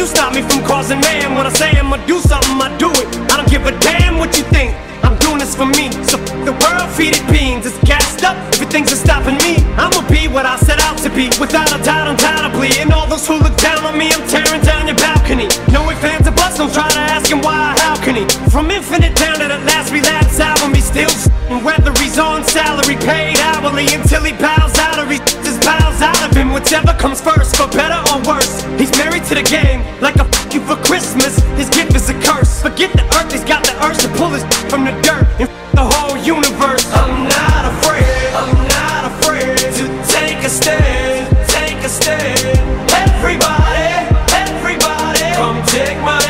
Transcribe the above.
you stop me from causing man. When I say I'ma do something, I do it. I don't give a damn what you think. I'm doing this for me. So the world feed it beans. It's gassed up. Everything's stopping me. I'ma be what I set out to be. Without a doubt, undoubtedly. And all those who look down on me, I'm tearing down your balcony. No ifs, fans or buts, don't try to ask him why how can he. From infinite down to the last relapse album, he still whether he's on salary, paid hourly until he bows out or he his bows out of him. Whichever comes a curse. Forget the earth, he's got the urge to pull his from the dirt and the whole universe. I'm not afraid. I'm not afraid to take a stand. Take a stand. Everybody, everybody, come take my